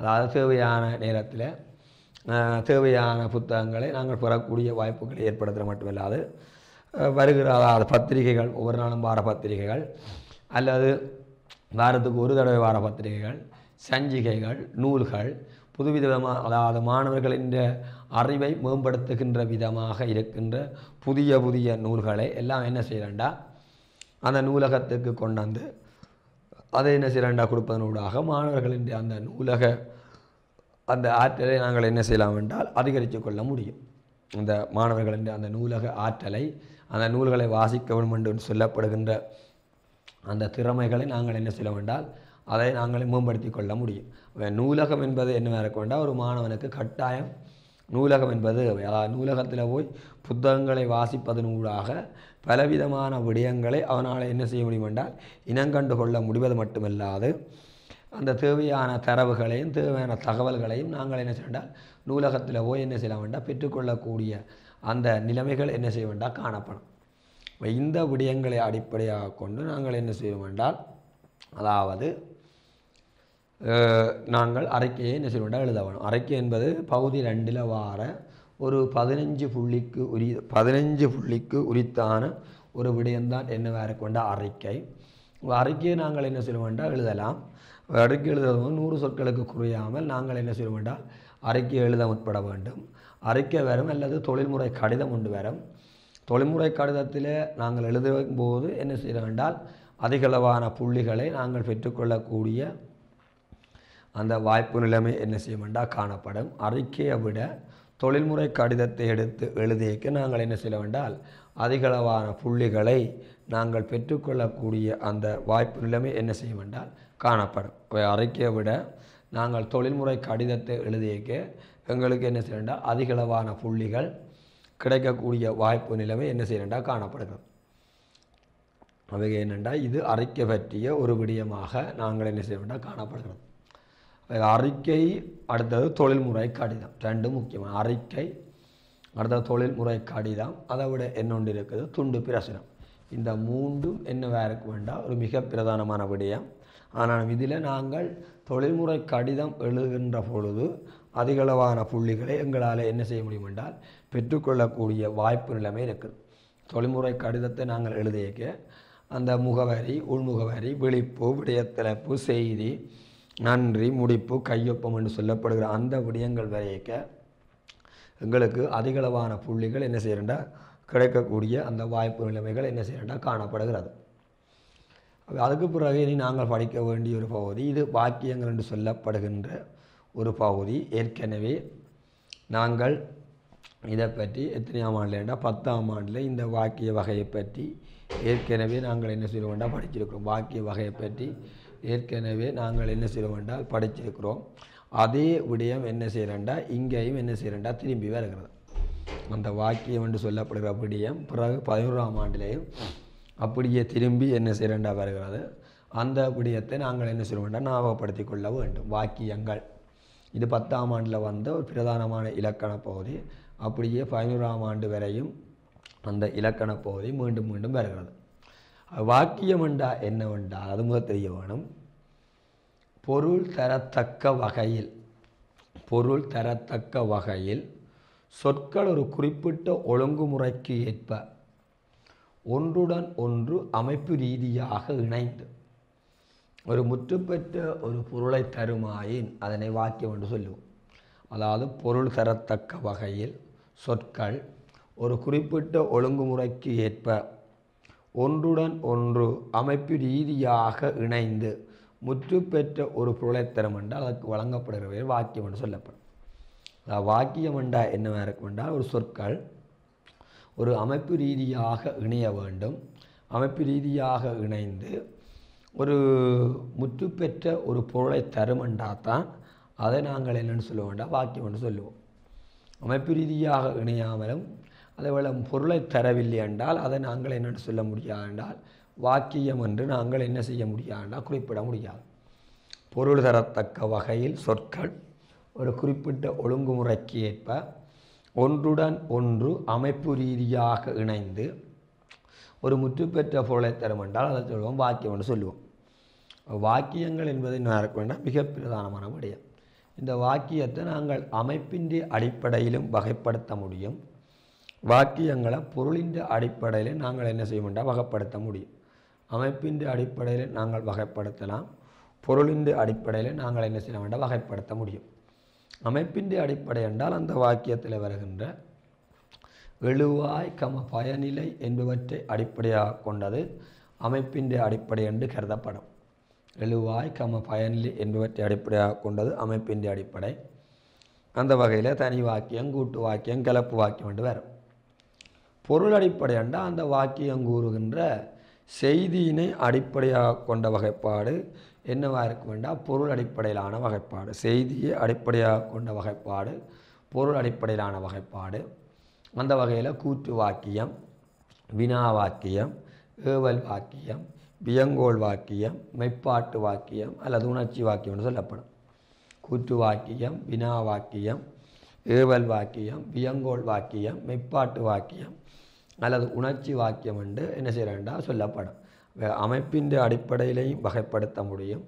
அதாவது தேவையான நேரத்தில் தேவையான புத்தகங்களை நாங்கள் பெறக்கூடிய வாய்ப்புகளை ஏற்படுத்துகிற மட்டுமில்லாது வருகிற அதாவது பத்திரிகைகள் ஒவ்வொரு நாளும் வார பத்திரிகைகள் அல்லது வாரத்துக்கு ஒரு தடவை வார பத்திரிகைகள் சஞ்சிகைகள் நூல்கள் புதுவிதமாக அதாவது மாணவர்களின் அறிவை மேம்படுத்துகின்ற விதமாக இருக்கின்ற புதிய புதிய நூல்களை எல்லாம் என்ன செய்யறேன்டா? அந்த நூலகத்துக்கு கொண்டு வந்து அதை என்ன செய்யலாண்டா கொடுப்பதனூடாக மாணவர்களின் அந்த நூலக அந்த ஆற்றலை நாங்கள் என்ன செய்யலாம் என்றால் அதிகரித்து கொள்ள முடியும். அந்த மாணவர்களின் அந்த நூலக ஆற்றலை அந்த நூல்களை வாசிக்க வேண்டும் என்று சொல்லப்படுகின்ற அந்த திறமைகளை நாங்கள் என்ன செய்ய வேண்டால் அதை நாங்கள் மேம்படுத்தி கொள்ள முடியும். நூலகம் என்பது என்ன இருக்க வேண்டாம் ஒரு மாணவனுக்கு கட்டாயம் நூலகம் என்பது அதாவது நூலகத்தில் போய் புத்தகங்களை வாசிப்பதனூடாக பலவிதமான விடயங்களை அவனால் என்ன செய்ய முடியும் என்றால் இனங்கண்டு கொள்ள முடிவது மட்டுமல்லாது அந்த தேவையான தரவுகளையும் தேவையான தகவல்களையும் நாங்கள் என்ன செய்ய நூலகத்தில் போய் என்ன செய்ய வேண்டாம் பெற்றுக்கொள்ளக்கூடிய அந்த நிலைமைகள் என்ன செய்ய வேண்டாம் காணப்படும். இந்த விடயங்களை அடிப்படையாக கொண்டு நாங்கள் என்ன செய்வோம் என்றால் அதாவது நாங்கள் அரைக்கையை என்ன செய்ய வேண்டாம் எழுத வேணும். அரைக்கை என்பது பகுதி ரெண்டில் வார ஒரு பதினஞ்சு புள்ளிக்கு உரி பதினஞ்சு புள்ளிக்கு உரித்தான ஒரு விடயம்தான் என்னவாக இருக்க அறிக்கை அறிக்கையை நாங்கள் என்ன செய்ய வேண்டாம் எழுதலாம் அறிக்கை எழுதுவது நூறு சொற்களுக்கு குறையாமல் நாங்கள் என்ன செய்ய வேண்டாம் அறிக்கை எழுத முற்பட வேண்டும். அறிக்கை வரும் அல்லது தொழில்முறை கடிதம் ஒன்று வரும். தொழில்முறை கடிதத்தில் நாங்கள் எழுதும் போது என்ன செய்ய வேண்டால் அதிகளவான புள்ளிகளை நாங்கள் பெற்றுக்கொள்ளக்கூடிய அந்த வாய்ப்பு நிலைமை என்ன செய்ய வேண்டாம் காணப்படும். அறிக்கையை விட தொழில்முறை கடிதத்தை எடுத்து எழுதியக்கு நாங்கள் என்ன செய்ய வேண்டால் அதிகளவான புள்ளிகளை நாங்கள் பெற்றுக்கொள்ளக்கூடிய அந்த வாய்ப்பு நிலைமை என்ன செய்ய வேண்டால் காணப்படும். இப்ப அறிக்கையை விட நாங்கள் தொழில்முறை கடிதத்தை எழுதியக்கு எங்களுக்கு என்ன செய்ய வேண்டால் அதிகளவான புள்ளிகள் கிடைக்கக்கூடிய வாய்ப்பு நிலைமை என்ன செய்ய வேண்டாம் காணப்படுகிறது. அவை என்னென்றால் இது அறிக்கை பற்றிய ஒரு விடயமாக நாங்கள் என்ன செய்ய வேண்டாம் காணப்படுகிறது. அறிக்கை அடுத்தது தொழில்முறை கடிதம் ரெண்டும் முக்கியமான அறிக்கை அடுத்தது தொழில்முறை கடிதம் அதை விட என்னொன்று இருக்குது துண்டு பிரசுரம் இந்த மூன்றும் என்னவாக இருக்க வேண்டாம் ஒரு மிக பிரதானமான விடயம் ஆனால் இதில் நாங்கள் தொழில்முறை கடிதம் எழுதுகின்ற பொழுது அதிகளவான புள்ளிகளை எங்களால் என்ன செய்ய முடியும் என்றால் பெற்றுக்கொள்ளக்கூடிய வாய்ப்பு நிலைமை இருக்குது தொழில்முறை கடிதத்தை நாங்கள் எழுதியக்க அந்த முகவரி உள்முகவரி விழிப்பு விடயத்தலைப்பு செய்தி நன்றி முடிப்பு கையொப்பம் என்று சொல்லப்படுகிற அந்த விடயங்கள் வரையக்க எங்களுக்கு அதிகளவான புள்ளிகள் என்ன செய்யறா கிடைக்கக்கூடிய அந்த வாய்ப்பு நிலைமைகள் என்ன செய்யறா காணப்படுகிறது. அதுக்கு பிறகு இனி நாங்கள் படிக்க வேண்டிய ஒரு பகுதி இது வாக்கியங்கள் என்று சொல்லப்படுகின்ற ஒரு பகுதி. ஏற்கனவே நாங்கள் இதை பற்றி எத்தனையாம் ஆண்டுலேண்டா? பத்தாம் ஆண்டில் இந்த வாக்கிய வகையை பற்றி ஏற்கனவே நாங்கள் என்ன செய்ய படிச்சிருக்கிறோம். வாக்கிய வகையை பற்றி ஏற்கனவே நாங்கள் என்ன செய்ய என்றால் படைச்சிருக்கிறோம். அதே விடயம் என்ன செய்கிறேன்டா இங்கேயும் என்ன செய்கிறேன்டா திரும்பி வருகிறது. அந்த வாக்கியம் என்று சொல்லப்படுகிற விடயம் பிறகு பதினோராம் ஆண்டிலேயும் அப்படியே திரும்பி என்ன செய்கிறேன்டா வருகிறது. அந்த விடயத்தை நாங்கள் என்ன செய்ய வேண்டாம் ஞாபகப்படுத்திக் கொள்ள வேண்டும். வாக்கியங்கள். இது பத்தாம் ஆண்டில் வந்த ஒரு பிரதானமான இலக்கண பகுதி. அப்படியே பதினோராம் ஆண்டு வரையும் அந்த இலக்கண பகுதி மீண்டும் மீண்டும் வருகிறது. வாக்கியம் என்றா என்னவென்றால் அது முதல் தெரிய வேணும். பொருள் தரத்தக்க வகையில் பொருள் தரத்தக்க வகையில் சொற்கள் ஒரு குறிப்பிட்ட ஒழுங்குமுறைக்கு ஏற்ப ஒன்றுடன் ஒன்று அமைப்பு ரீதியாக இணைந்து ஒரு முற்றுப்பெற்ற ஒரு பொருளை தருமாயின் அதனை வாக்கியம் என்று சொல்லுவோம். அதாவது பொருள் தரத்தக்க வகையில் சொற்கள் ஒரு குறிப்பிட்ட ஒழுங்குமுறைக்கு ஏற்ப ஒன்றுடன் ஒன்று அமைப்பு ரீதியாக இணைந்து முற்று பெற்ற ஒரு பொருளை என்றால் அதற்கு வழங்கப்படுகிற வாக்கியம் என்று சொல்லப்படும். வாக்கியம் என்றால் என்னவாக இருக்கும் என்றால் ஒரு சொற்கள் ஒரு அமைப்பு ரீதியாக இணைய வேண்டும். அமைப்பு ரீதியாக இணைந்து ஒரு முற்றுப்பெற்ற ஒரு பொருளை தரும் என்றால் தான் அதை நாங்கள் என்னென்னு சொல்ல வேண்டாம் வாக்கியம் என்று சொல்லுவோம். அமைப்பு ரீதியாக இணையாமலும் அதேபோல் பொருளை தரவில்லை என்றால் அதை நாங்கள் என்னென்னு சொல்ல முடியாது என்றால் வாக்கியம் என்று நாங்கள் என்ன செய்ய முடியாது என்றால் குறிப்பிட முடியாது. பொருள் தரத்தக்க வகையில் சொற்கள் ஒரு குறிப்பிட்ட ஒழுங்குமுறைக்கு ஏற்ப ஒன்றுடன் ஒன்று அமைப்பு ரீதியாக இணைந்து ஒரு முற்றுப்பெற்ற பொருளை தரும் என்றால் அதை சொல்லுவோம் வாக்கியம் என்று சொல்லுவோம். வாக்கியங்கள் என்பதை நான் இருக்க வேண்டாம் மிக பிரதானமான விடயம். இந்த வாக்கியத்தை நாங்கள் அமைப்பின் அடிப்படையிலும் வகைப்படுத்த முடியும். வாக்கியங்களை பொருளின் அடிப்படையில் நாங்கள் என்ன செய்ய வேண்டாம் வகைப்படுத்த முடியும். அமைப்பின் அடிப்படையில் நாங்கள் வகைப்படுத்தலாம். பொருளின் அடிப்படையில் நாங்கள் என்ன செய்ய வேண்டாம்? வகைப்படுத்த முடியும். அமைப்பின் அடிப்படை என்றால் அந்த வாக்கியத்தில் வருகின்ற எழுவாய் கம பயனிலை என்பவற்றை அடிப்படையாக கொண்டது அமைப்பின் அடிப்படை என்று கருதப்படும். எழுவாய் கம பயனிலை என்பவற்றை அடிப்படையாக கொண்டது அமைப்பின் அடிப்படை. அந்த வகையில் தனி வாக்கியம் கூட்டு வாக்கியம் கலப்பு வாக்கியம் என்று வரும். பொருள் அடிப்படையாண்டா அந்த வாக்கியம் கூறுகின்ற செய்தியினை அடிப்படையாக கொண்ட வகைப்பாடு. என்னவாக இருக்க வேண்டாம் பொருள் அடிப்படையிலான வகைப்பாடு. செய்தியை அடிப்படையாக கொண்ட வகைப்பாடு. பொருள் அடிப்படையிலான வகைப்பாடு. அந்த வகையில் கூற்று வாக்கியம் வினா வாக்கியம் ஏவல் வாக்கியம் வியங்கோல் வாக்கியம் மெய்ப்பாட்டு வாக்கியம் அல்லது உணர்ச்சி வாக்கியம்னு சொல்லப்படும். கூற்று வாக்கியம் வினா வாக்கியம் ஏவல் வாக்கியம் வியங்கோல் வாக்கியம் மெய்ப்பாட்டு வாக்கியம் அல்லது உணர்ச்சி வாக்கியம் என்று என்ன செய்கிறேன்டா சொல்லப்படும். அமைப்பின் அடிப்படையிலையும் வகைப்படுத்த முடியும்.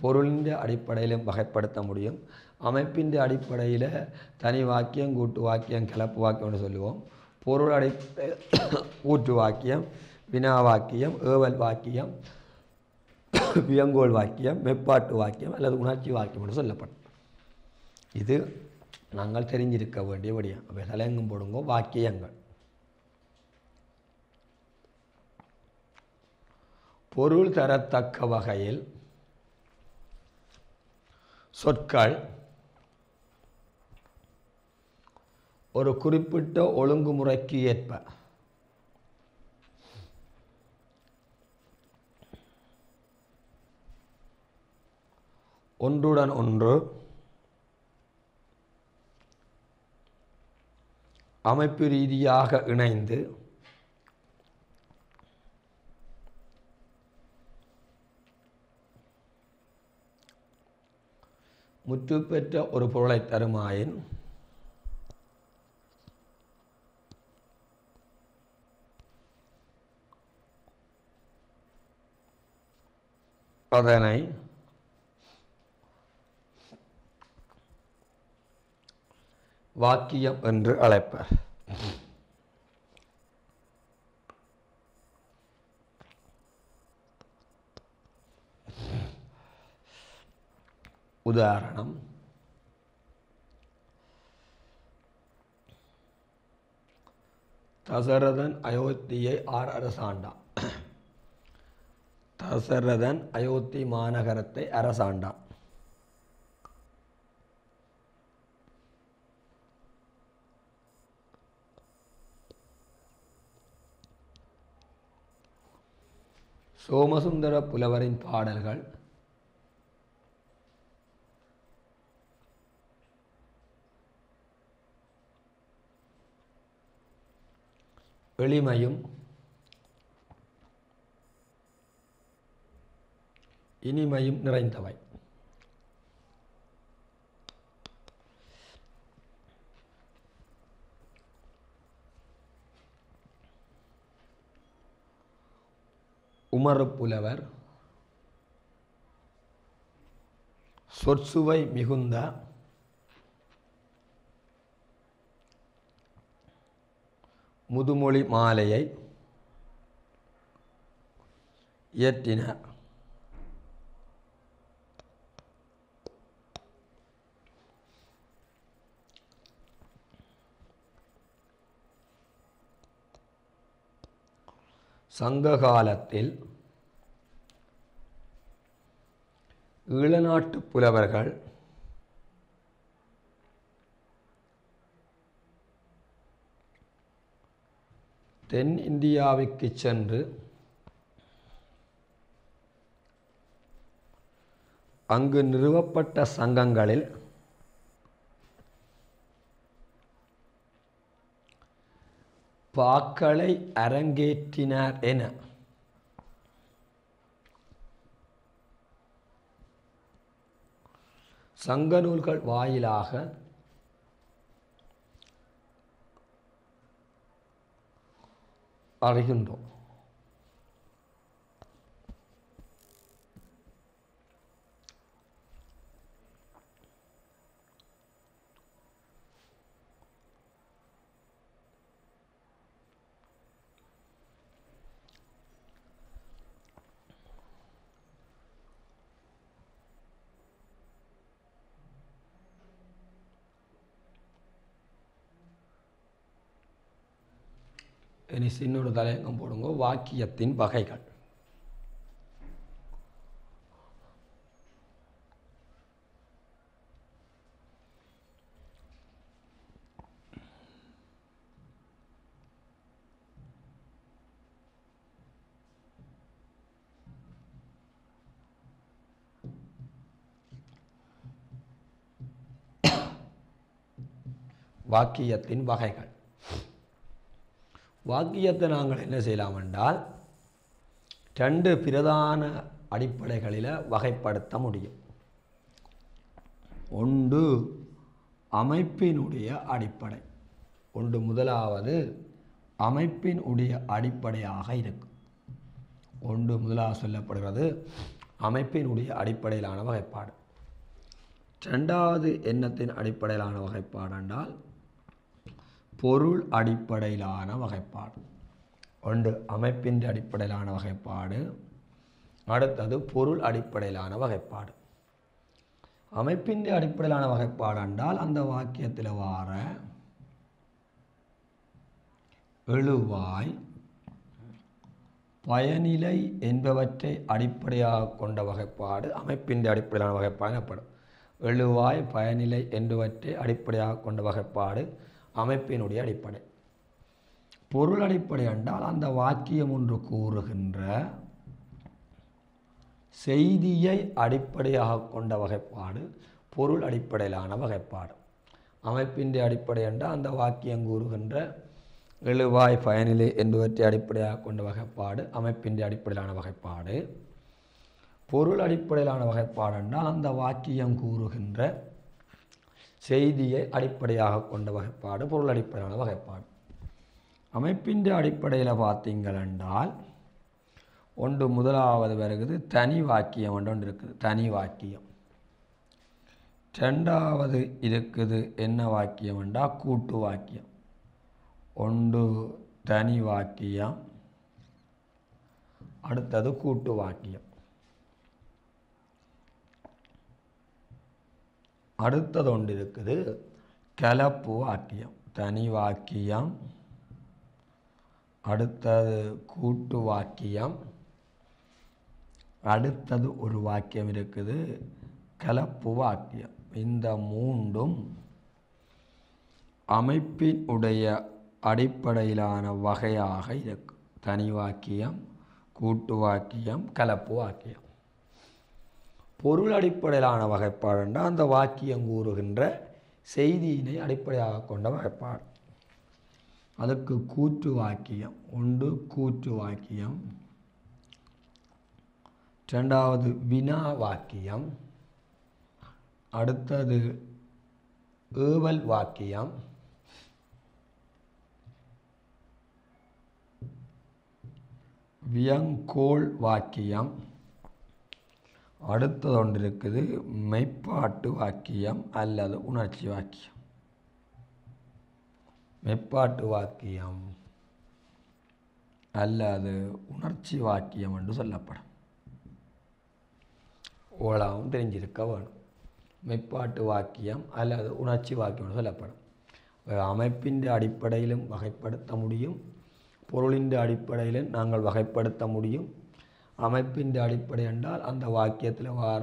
பொருளின் அடிப்படையிலும் வகைப்படுத்த முடியும். அமைப்பின் அடிப்படையில் தனி வாக்கியம் கூட்டு வாக்கியம் கிளப்பு வாக்கியம்னு சொல்லுவோம். பொருள் அடி கூற்று வாக்கியம் வினா வாக்கியம் ஏவல் வாக்கியம் வியங்கோல் வாக்கியம் மெப்பாட்டு வாக்கியம் அல்லது உணர்ச்சி வாக்கியம் என்று சொல்லப்படும். இது நாங்கள் தெரிஞ்சிருக்க வேண்டிய விடயம் அவை வாக்கியங்கள். பொருள் தரத்தக்க வகையில் சொற்கள். ஒரு குறிப்பிட்ட ஒழுங்குமுறைக்கு ஏற்ப. ஒன்றுடன் ஒன்று அமைப்பு ரீதியாக இணைந்து முற்று பெற்ற ஒரு பொருளை தருமாயின் அதனை வாக்கியம் என்று அழைப்பர். உதாரணம். தசரதன் அயோத்தியை ஆர் அரசாண்டான் தசரதன் அயோத்தி மாநகரத்தை அரசாண்டான் சோமசுந்தர புலவரின் பாடல்கள். எளிமையும். இனிமையும் நிறைந்தவை. உமர் புலவர். சொற்சுவை மிகுந்த. முதுமொழி மாலையை. இயற்றினார் சங்க காலத்தில் ஈழநாட்டு புலவர்கள் தென் இந்தியாவுக்கு சென்று அங்கு நிறுவப்பட்ட சங்கங்களில் பாக்களை அரங்கேற்றினார் என. சங்க நூல்கள் வாயிலாக அறிகின்றோம். இனி சின்னொரு தலையங்கம் போடுங்க வாக்கியத்தின் வகைகள். வாக்கியத்தின் வகைகள். வாக்கியத்தை நாங்கள் என்ன செய்யலாம் என்றால் ரெண்டு பிரதான அடிப்படைகளில் வகைப்படுத்த முடியும். ஒன்று அமைப்பினுடைய அடிப்படை. ஒன்று முதலாவது அமைப்பின் உடைய அடிப்படையாக இருக்கும். ஒன்று முதலாக சொல்லப்படுகிறது அமைப்பினுடைய அடிப்படையிலான வகைப்பாடு. ரெண்டாவது எண்ணத்தின் அடிப்படையிலான வகைப்பாடு என்றால் பொருள் அடிப்படையிலான வகைப்பாடு. ஒன்று அமைப்பின் அடிப்படையிலான வகைப்பாடு. அடுத்தது பொருள் அடிப்படையிலான வகைப்பாடு. அமைப்பின் அடிப்படையிலான வகைப்பாடு என்றால் அந்த வாக்கியத்தில் வார எழுவாய் பயனிலை என்பவற்றை அடிப்படையாக கொண்ட வகைப்பாடு அமைப்பின் அடிப்படையிலான வகைப்பாடு எனப்படும். எழுவாய் பயனிலை என்பவற்றை அடிப்படையாக கொண்ட வகைப்பாடு அமைப்பினுடைய அடிப்படை. பொருள் அடிப்படை என்றால் அந்த வாக்கியம் ஒன்று கூறுகின்ற செய்தியை அடிப்படையாக கொண்ட வகைப்பாடு பொருள் அடிப்படையிலான வகைப்பாடு. அமைப்பின் அடிப்படை என்றால் அந்த வாக்கியம் கூறுகின்ற எழுவாய் பயனிலை என்பவற்றை அடிப்படையாக கொண்ட வகைப்பாடு அமைப்பின் அடிப்படையிலான வகைப்பாடு. பொருள் அடிப்படையிலான வகைப்பாடு என்றால் அந்த வாக்கியம் கூறுகின்ற செய்தியை அடிப்படையாக கொண்ட வகைப்பாடு பொருள் அடிப்படையான வகைப்பாடு. அமைப்பின் அடிப்படையில் பார்த்தீங்களென்றால் ஒன்று முதலாவது வருகிறது தனி வாக்கியம் ஒன்று ஒன்று இருக்குது. தனி வாக்கியம். ரெண்டாவது இருக்குது என்ன வாக்கியம் என்றால் கூட்டு வாக்கியம். ஒன்று தனி வாக்கியம் அடுத்தது கூட்டு வாக்கியம். அடுத்தது ஒன்று இருக்குது கலப்பு வாக்கியம் தனி வாக்கியம் அடுத்தது கூட்டு வாக்கியம் அடுத்தது ஒரு வாக்கியம் இருக்குது கலப்பு வாக்கியம் இந்த மூன்றும் அமைப்பின் உடைய அடிப்படையிலான வகையாக இருக்கும் தனி வாக்கியம் கூட்டு வாக்கியம் கலப்பு வாக்கியம் பொருள் அடிப்படையிலான வகைப்பாடு என்றால் அந்த வாக்கியம் கூறுகின்ற செய்தியினை அடிப்படையாக கொண்ட வகைப்பாடு. அதுக்கு கூற்று வாக்கியம் ஒன்று கூற்று வாக்கியம். ரெண்டாவது வினா வாக்கியம். அடுத்தது ஏவல் வாக்கியம். வியங்கோள் வாக்கியம். அடுத்தது ஒன்று இருக்குது மெய்ப்பாட்டு வாக்கியம் அல்லது உணர்ச்சி வாக்கியம் மெய்ப்பாட்டு வாக்கியம் அல்லது உணர்ச்சி வாக்கியம் என்று சொல்லப்படும். ஓலாவும் தெரிஞ்சிருக்க வேணும். மெய்ப்பாட்டு வாக்கியம் அல்லது உணர்ச்சி வாக்கியம் என்று சொல்லப்படும். அமைப்பின் அடிப்படையிலும் வகைப்படுத்த முடியும். பொருளின் அடிப்படையிலும் நாங்கள் வகைப்படுத்த முடியும். அமைப்பின் அடிப்படை என்றால் அந்த வாக்கியத்தில் வார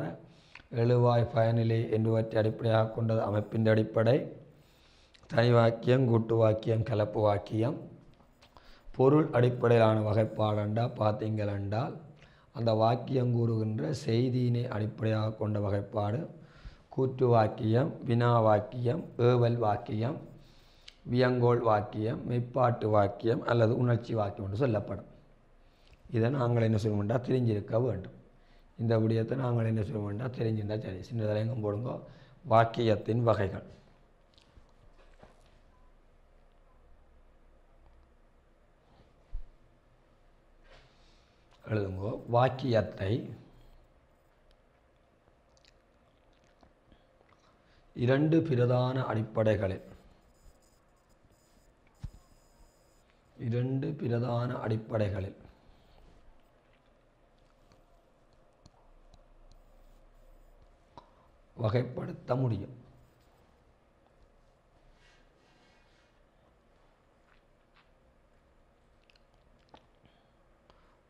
எழுவாய் பயனிலை என்பவற்றை அடிப்படையாக கொண்டது அமைப்பின் அடிப்படை. தனி வாக்கியம் கூட்டு வாக்கியம் கலப்பு வாக்கியம். பொருள் அடிப்படையிலான வகைப்பாடண்டா என்றால் பார்த்தீங்கள் என்றால் அந்த வாக்கியம் கூறுகின்ற செய்தியினை அடிப்படையாக கொண்ட வகைப்பாடு. கூற்று வாக்கியம் வினா வாக்கியம் ஏவல் வாக்கியம் வியங்கோள் வாக்கியம் மெய்ப்பாட்டு வாக்கியம் அல்லது உணர்ச்சி வாக்கியம் என்று சொல்லப்படும். இதை நாங்கள் என்ன செய்ய வேண்டாம் தெரிஞ்சிருக்க வேண்டும். இந்த விடயத்தை நாங்கள் என்ன செய்ய வேண்டாம் தெரிஞ்சிருந்தால் சரி. சின்ன தலையங்கம் போடுங்க. வாக்கியத்தின் வகைகள். எழுதுங்கோ. வாக்கியத்தை இரண்டு பிரதான அடிப்படைகளில். இரண்டு பிரதான அடிப்படைகளில். வகைப்படுத்த முடியும்.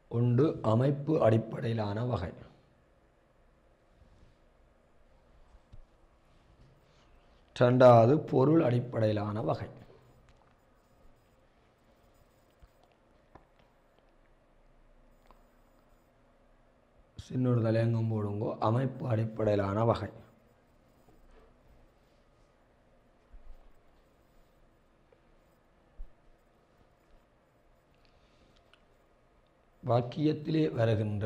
ஒன்று அமைப்பு அடிப்படையிலான வகை. ரெண்டாவது பொருள் அடிப்படையிலான வகை. சின்னொரு தலையங்கம் போடுங்கோ அமைப்பு அடிப்படையிலான வகை. வாக்கியத்திலே வருகின்ற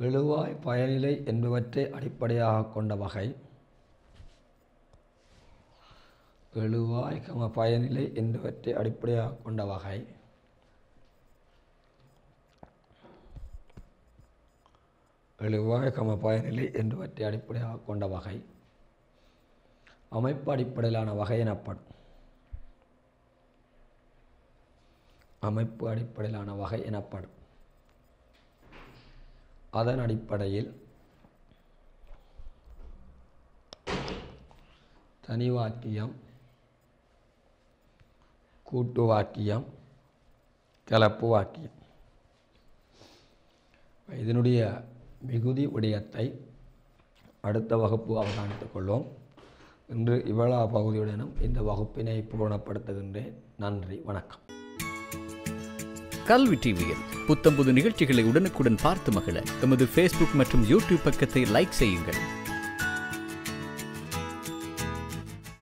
எழுவாய் பயனிலை என்பவற்றை அடிப்படையாக கொண்ட வகை. எழுவாய் கம பயனிலை என்பவற்றை அடிப்படையாக கொண்ட வகை. எழுவாய் கம பயனிலை என்பவற்றை அடிப்படையாக கொண்ட வகை. அமைப்பு அடிப்படையிலான வகை எனப்படும். அமைப்பு அடிப்படையிலான வகை எனப்படும். அதன் அடிப்படையில் தனி வாக்கியம் கூட்டு வாக்கியம் கலப்பு வாக்கியம் இதனுடைய மிகுதி விடயத்தை அடுத்த வகுப்பு அவதானித்துக் கொள்வோம். இன்று இவ்வளா பகுதியுடனும் இந்த வகுப்பினை பூரணப்படுத்துகின்றேன். நன்றி வணக்கம். கல்வி டிவியில் புத்தம்புது நிகழ்ச்சிகளை உடனுக்குடன் பார்த்து மகிழ எமது ஃபேஸ்புக் மற்றும் யூடியூப் பக்கத்தை லைக் செய்யுங்கள்.